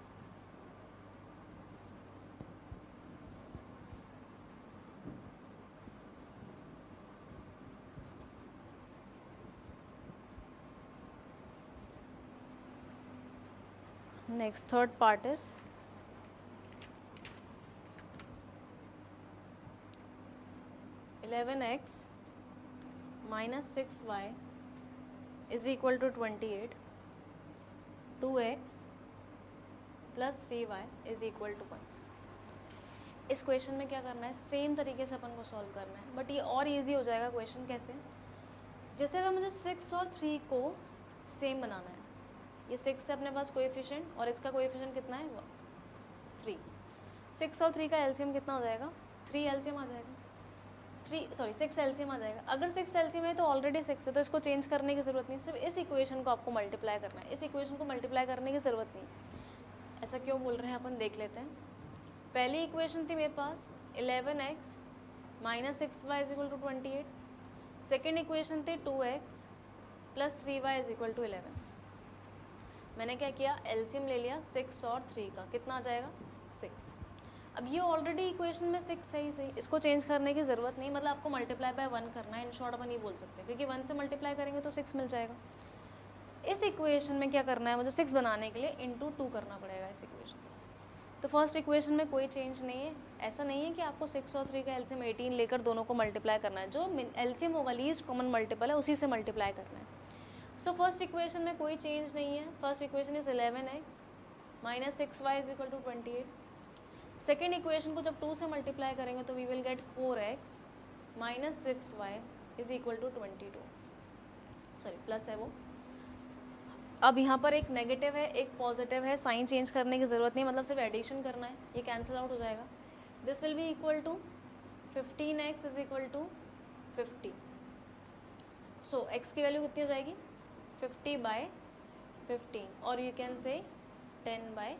Next, third part is 11x minus 6y is equal to 28 2x plus three y is equal to one इस क्वेश्चन में क्या करना है? सेम तरीके से अपन को सॉल्व करना है। बट ये और इजी हो जाएगा क्वेश्चन कैसे? जैसे अगर मुझे सिक्स और थ्री को सेम बनाना है। ये सिक्स है अपने पास कोएफिशिएंट और इसका कोएफिशिएंट कितना है? थ्री सिक्स और थ्री का एलसीएम कितना हो जाएगा? थ्री एलसीएम आ जाएगा। थ्री सॉरी सिक्स एलसीएम आ जाएगा। अगर सिक्स एलसीएम है तो ऑलरेडी सिक्स है तो इसको चेंज करने की ज़रूरत नहीं, सिर्फ़ इस इक्वेशन को आपको मल्टीप्लाई करना है। इस इक्वेशन को मल्टीप्लाई करने की ज़रूरत नहीं। ऐसा क्यों बोल रहे हैं? अपन देख लेते हैं। पहली इक्वेशन थी मेरे पास eleven x minus six y is equal to twenty eight second equation थी two x plus three y is equal to eleven मैंने क्या किया? एलसीएम ले लिया सिक्स और थ्री का। कितना आ जाएगा? सिक्स अब ये ऑलरेडी इक्वेशन में सिक्स है ही सही इसको चेंज करने की ज़रूरत नहीं मतलब आपको मल्टीप्लाई बाय वन करना है इन शॉर्ट अपन ये बोल सकते हैं, क्योंकि वन से मल्टीप्लाई करेंगे तो सिक्स मिल जाएगा। इस इक्वेशन में क्या करना है, मुझे सिक्स बनाने के लिए इंटू टू करना पड़ेगा इस इक्वेशन में। तो फ़र्स्ट इक्वेशन में कोई चेंज नहीं है, ऐसा नहीं है कि आपको सिक्स और थ्री का एलसीएम एटीन लेकर दोनों को मल्टीप्लाई करना है, जो एलसीएम होगा लीज कॉमन मल्टीपल है, उसी से मल्टीप्लाई करना है। सो फ़र्स्ट इक्वेशन में कोई चेंज नहीं है first equation is eleven x minus six y is equal to twenty eight second equation को जब टू से मल्टीप्लाई करेंगे तो we will get four x minus six y is equal to twenty two sorry plus है वो। अब यहाँ पर एक नेगेटिव है, एक पॉजिटिव है। साइन चेंज करने की ज़रूरत नहीं मतलब सिर्फ़ एडिशन करना है। ये कैंसिल आउट हो जाएगा। This will be equal to fifteen x is equal to fifty so x की वैल्यू कितनी हो जाएगी? फिफ्टी बाय फिफ्टीन और you can say ten by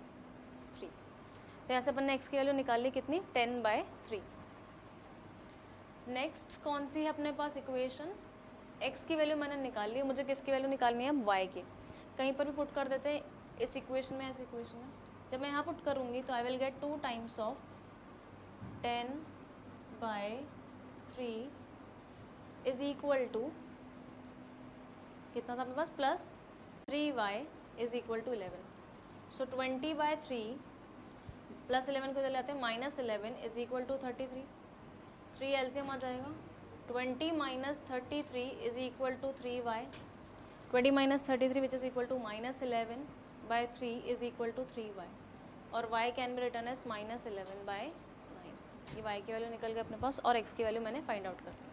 तो यहाँ से अपन ने एक्स की वैल्यू निकाल ली कितनी? टेन बाय थ्री नेक्स्ट कौन सी है अपने पास इक्वेशन एक्स की वैल्यू मैंने निकाल ली, मुझे किसकी वैल्यू निकालनी है? वाई की. कहीं पर भी पुट कर देते हैं, इस इक्वेशन में, ऐसे इक्वेशन में. जब मैं यहाँ पुट करूँगी तो I will get two times of ten by three is equal to कितना था अपने पास? Plus three y is equal to eleven so twenty by three plus eleven को चले हैं, minus eleven is equal to thirty three three LCM आ जाएगा। Twenty minus thirty three is equal to three y twenty minus thirty three which is equal to minus eleven by three is equal two three y और y can be written as minus eleven by nine ये y की value निकल गई अपने पास और x की value मैंने फाइंड आउट कर ली।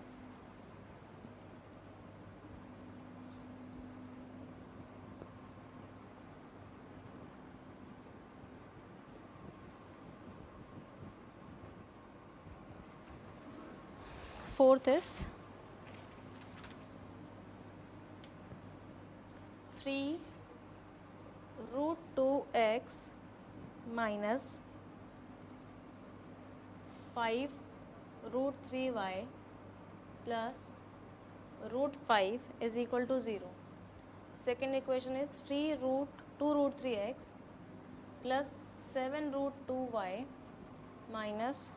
Fourth is 3 root 2x minus 5 root 3y plus root 5 is equal to 0. Second equation is 3 root 2 root 3x plus 7 root 2y minus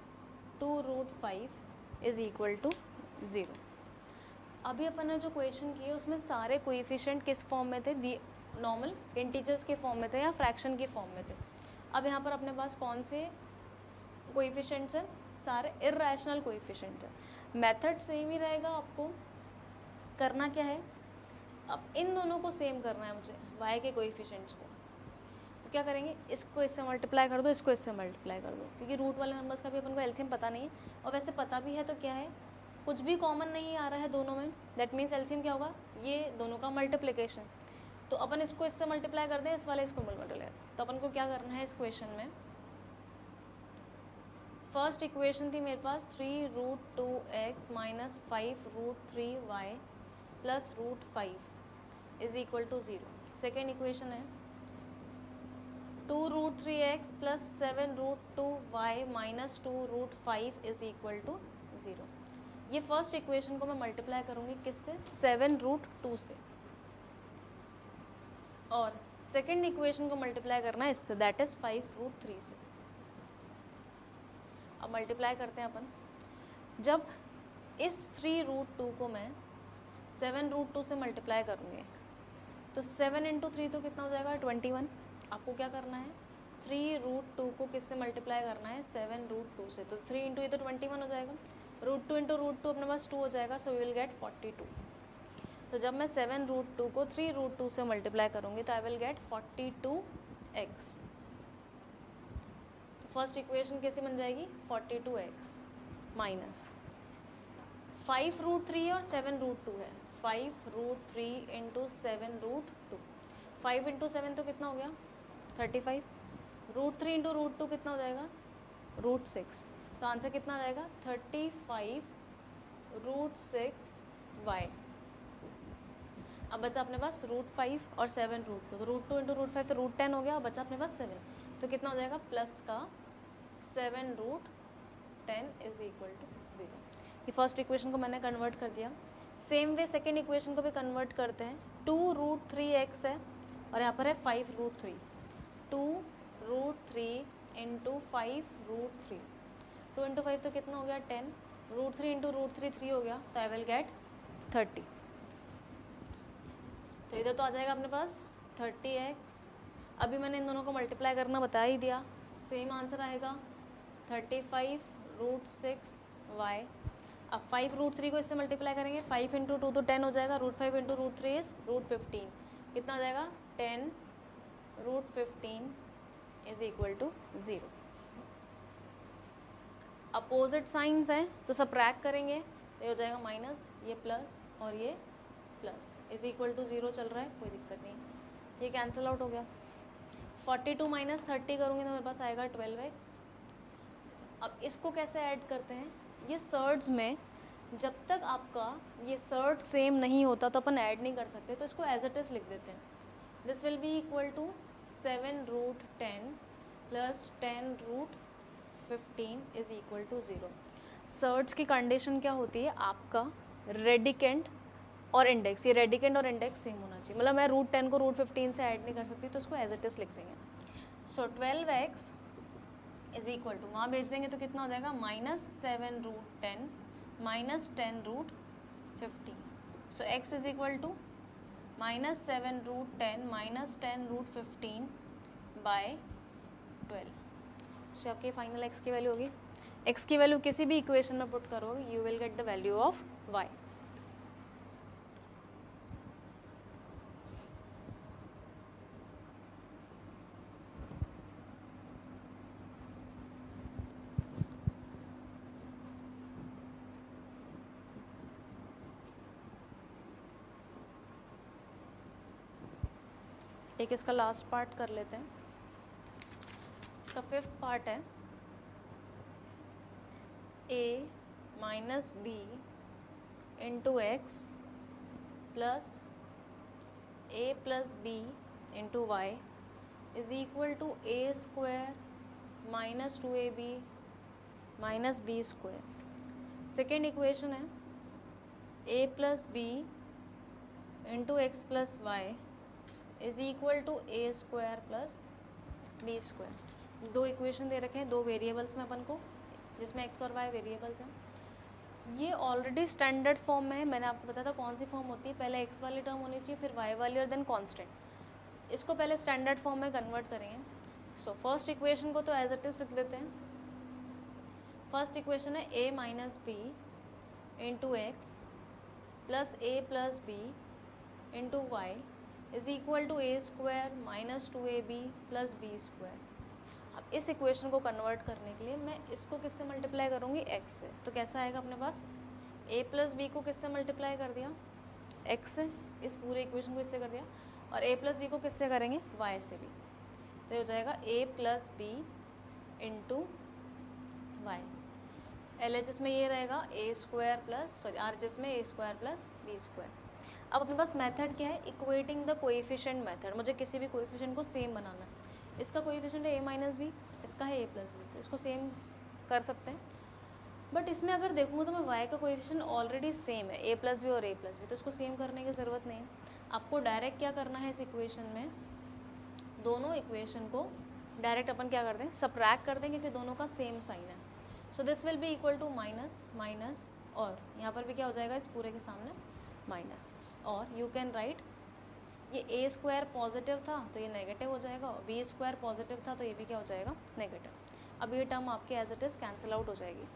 2 root 5 is equal to 0. अभी अपन ने जो क्वेश्चन किए, उसमें सारे कोइफिशिएंट किस फॉर्म में थे? नॉर्मल इंटीजर्स के फॉर्म में थे या फ्रैक्शन के फॉर्म में थे? अब यहाँ पर अपने पास कौन से कोइफिशिएंट्स हैं? सारे इरेशनल कोइफिशिएंट्स हैं। मेथड सेम ही रहेगा आपको। करना क्या है? अब इन दोनों को सेम करना है मुझे वाई के कोइफिशिएंट्स को। क्या करेंगे? इसको इससे मल्टीप्लाई कर दो, इसको इससे मल्टीप्लाई कर दो। क्योंकि रूट वाले नंबर्स का भी अपन को एलसीएम पता नहीं है। और वैसे पता भी है तो क्या है? कुछ भी कॉमन नहीं आ रहा है दोनों में। दैट मीन्स एल्सियम क्या होगा? ये दोनों का मल्टीप्लिकेशन तो अपन इसको इससे मल्टीप्लाई कर दें, इस वाले इसको मल्टीप्लाई तो अपन को क्या करना है इस क्वेश्चन में? फ़र्स्ट इक्वेशन थी मेरे पास three root two x minus five root three y plus root five is equal to zero second equation है। Two root three x plus seven root two y minus two root five is equal to zero. ये first equation को मैं multiply करूँगी किससे? Seven root two से। और second equation को multiply करना है इससे that is five root three से। अब मल्टीप्लाई करते हैं अपन। जब इस थ्री रूट टू को मैं सेवन रूट टू से मल्टीप्लाई करूँगी तो सेवन इंटू थ्री तो कितना हो जाएगा? ट्वेंटी वन आपको क्या करना है? थ्री रूट टू को किससे मल्टीप्लाई करना है? सेवन रूट टू से। तो थ्री इंटू ये तो ट्वेंटी वन हो जाएगा। Root two into root two अपने पास टू हो जाएगा so we will get forty two तो जब मैं सेवन रूट टू को थ्री रूट टू से मल्टीप्लाई करूँगी तो I will get forty two x तो फ़र्स्ट इक्वेशन कैसे बन जाएगी? Forty two x minus five root three और सेवन रूट टू है। Five root three into seven root two five into seven तो कितना हो गया? Thirty five? Root three into root two कितना हो जाएगा? रूट सिक्स तो आंसर कितना आ जाएगा? Thirty five root six y अब बचा अपने पास रूट फाइव और सेवन रूट टू तो root two into root five तो रूट टेन हो गया और बचा अपने पास सेवन तो कितना हो जाएगा? प्लस का seven root ten is equal to zero ये फ़र्स्ट इक्वेशन को मैंने कन्वर्ट कर दिया. सेम वे सेकेंड इक्वेशन को भी कन्वर्ट करते हैं. टू रूट थ्री एक्स है और यहाँ पर है five root three two root three into five root three. Two into five तो कितना हो गया? Ten. Root three into root three three हो गया। तो आई विल गेट थर्टी। तो इधर तो आ जाएगा अपने पास थर्टी एक्स। अभी मैंने इन दोनों को मल्टीप्लाई करना बता ही दिया। सेम आंसर आएगा। Thirty five root six y. अब फाइव रूट थ्री को इससे मल्टीप्लाई करेंगे। फाइव इंटू टू तो टेन हो जाएगा। Root five into root three is root fifteen. कितना आ जाएगा? Ten. Root fifteen is equal to zero opposite signs हैं तो सब करेंगे तो ये हो जाएगा माइनस ये प्लस और ये plus is equal to zero चल रहा है, कोई दिक्कत नहीं. ये कैंसिल आउट हो गया. फोर्टी टू माइनस थर्टी करूँगी तो मेरे पास आएगा ट्वेल्व एक्स अच्छा अब इसको कैसे ऐड करते हैं? ये सर्ड्स में जब तक आपका ये सर्ट सेम नहीं होता तो अपन ऐड नहीं कर सकते. तो इसको एज इट इज़ लिख देते हैं. This will be equal to seven root ten plus ten root fifteen is equal to zero. Surd की कंडीशन क्या होती है? आपका रेडिकेंट और इंडेक्स ये रेडिकेंट और इंडेक्स सेम होना चाहिए। मतलब मैं रूट टेन को रूट फिफ्टीन से ऐड नहीं कर सकती तो उसको एज इट इज़ लिख देंगे। So twelve x is equal to वहाँ भेज देंगे तो कितना हो जाएगा? Minus seven root ten minus ten root fifteen so x is equal to minus seven root ten minus ten root fifteen by twelve so आपके फाइनल एक्स की value होगी। एक्स की वैल्यू किसी भी इक्वेशन में पुट करोगे you will get the value of y एक इसका लास्ट पार्ट कर लेते हैं। इसका फिफ्थ पार्ट है। A minus b into x plus a plus b into y is equal to a square minus two a b minus b square second equation है। A plus b into x plus y is equal to a square plus b square दो equation दे रखे हैं, दो variables में अपन को, जिसमें एक्स और वाई वेरिएबल्स हैं। ये ऑलरेडी स्टैंडर्ड फॉर्म में है, मैंने आपको बताया था कौन सी फॉर्म होती है। पहले एक्स वाली टर्म होनी चाहिए, फिर वाई वाली और देन कॉन्स्टेंट इसको पहले स्टैंडर्ड फॉर्म में कन्वर्ट करेंगे। सो फ़र्स्ट इक्वेशन को तो एज इट इज़ लिख देते हैं। फ़र्स्ट इक्वेशन है a minus b into x plus a plus b into y is equal to a square minus two a b plus b square अब इस equation को convert करने के लिए मैं इसको किससे मल्टीप्लाई करूँगी? एक्स से। तो कैसा आएगा अपने पास? ए प्लस बी को किससे मल्टीप्लाई कर दिया? एक्स से। इस पूरे इक्वेशन को इससे कर दिया। और ए प्लस बी को किससे करेंगे? वाई से भी। तो हो जाएगा a plus b into y L H S में ये रहेगा a square plus sorry R H S में a square plus b square अब अपने पास मेथड क्या है? इक्वेटिंग द कोएफिशिएंट मेथड मुझे किसी भी कोएफिशिएंट को सेम बनाना है। इसका कोएफिशिएंट है ए माइनस बी इसका है ए प्लस बी तो इसको सेम कर सकते हैं। बट इसमें अगर देखूँगा तो मैं वाई का कोएफिशिएंट ऑलरेडी सेम है। ए प्लस बी और ए प्लस बी तो इसको सेम करने की ज़रूरत नहीं है। आपको डायरेक्ट क्या करना है इस इक्वेशन में? दोनों इक्वेशन को डायरेक्ट अपन क्या कर दें? सप्रैक कर दें क्योंकि दोनों का सेम साइन है। So this will be equal to minus minus और यहाँ पर भी क्या हो जाएगा? इस पूरे के सामने माइनस और यू कैन राइट ये ए स्क्वायर पॉजिटिव था तो ये नेगेटिव हो जाएगा बी स्क्वायर पॉजिटिव था तो ये भी क्या हो जाएगा नेगेटिव अब ये टर्म आपके as it is cancel out हो जाएगी.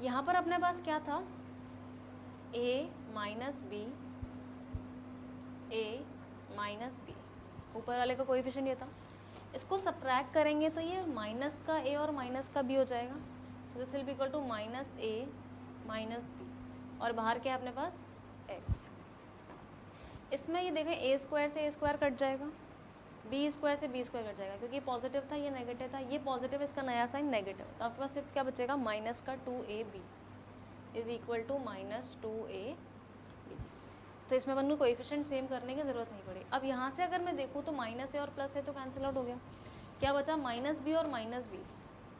यहाँ पर अपने पास क्या था? A minus b a minus b ऊपर वाले का कोई ये था. इसको सप्रैक करेंगे तो ये माइनस का ए और माइनस का बी हो जाएगा. So this will be equal to minus a minus b और बाहर क्या है अपने पास? एक्स इसमें ये देखें ए स्क्वायर से ए स्क्वायर कट जाएगा बी स्क्वायर से बी स्क्वायर कट जाएगा, क्योंकि ये पॉजिटिव था, ये नेगेटिव था, ये पॉजिटिव इसका नया साइन नेगेटिव तो आपके पास सिर्फ़ क्या बचेगा? माइनस का two a b is equal to minus two a b तो इसमें अपन को कोएफिशिएंट सेम करने की ज़रूरत नहीं पड़ी। अब यहाँ से अगर मैं देखूँ तो माइनस ए और प्लस ए तो कैंसिल आउट हो गया। क्या बचा? माइनस बी और माइनस बी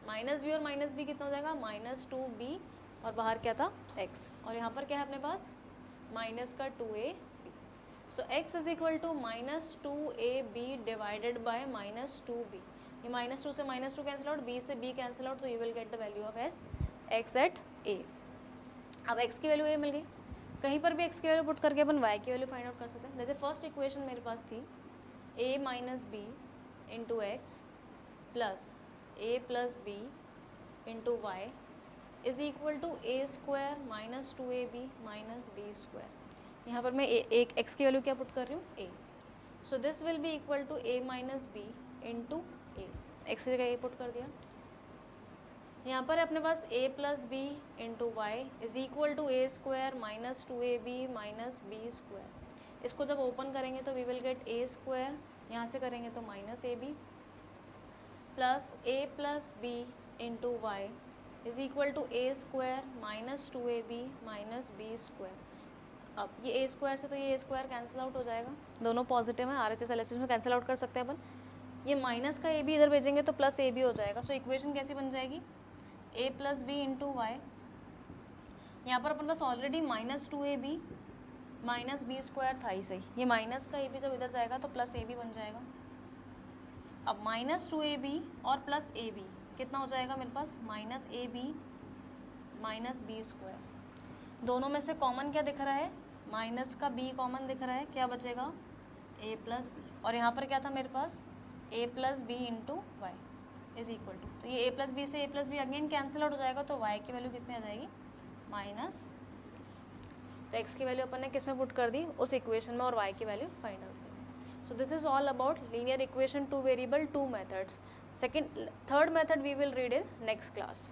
माइनस बी और माइनस बी कितना हो जाएगा? माइनस टू बी और बाहर क्या था? एक्स और यहाँ पर क्या है अपने पास? माइनस का two a so x is equal to minus two a b divided by minus two b ये माइनस टू से minus two cancel out b से बी कैंसिल आउट तो you will get the value of as x at a अब x की value a मिल गई। कहीं पर भी एक्स की वैल्यू पुट करके अपन वाई की वैल्यू फाइंड आउट कर सकते हैं। जैसे फ़र्स्ट इक्वेशन मेरे पास थी a minus b into x plus a plus b into y is equal to a square minus two a b minus b square यहाँ पर मैं ए, एक एक्स की वैल्यू क्या पुट कर रही हूँ? A so this will be equal to a minus b into a x की जगह ए पुट कर दिया? यहाँ पर अपने पास a plus b into y is equal to a square minus two a b minus b square इसको जब ओपन करेंगे तो we will get a square यहाँ से करेंगे तो minus a b plus a plus b into y is equal to a square minus two a b minus b square अब ये ए स्क्वायर से तो ये ए स्क्वायर कैंसिल आउट हो जाएगा। दोनों पॉजिटिव हैं R H S L H S में कैंसिल आउट कर सकते हैं अपन। ये माइनस का ए बी इधर भेजेंगे तो प्लस ए भी हो जाएगा। सो इक्वेशन कैसी बन जाएगी? A plus b into y यहाँ पर अपन पास already minus two a b minus b square था ही सही। ये माइनस का ए बी जब इधर जाएगा तो प्लस ए बी बन जाएगा। अब माइनस टू ए बी और प्लस ए बी कितना हो जाएगा मेरे पास? Minus a b minus b square दोनों में से कॉमन क्या दिख रहा है? माइनस का बी कॉमन दिख रहा है, क्या बचेगा? ए प्लस बी और यहाँ पर क्या था मेरे पास? A plus b into y is equal to तो ये ए प्लस बी से a plus b again cancel out हो जाएगा तो वाई की वैल्यू कितनी आ जाएगी? माइनस तो एक्स की वैल्यू अपन ने किसमें पुट कर दी? उस इक्वेशन में और वाई की वैल्यू फाइंड आउट करें so this is all about linear equation two variable two methods second third method we will read in next class.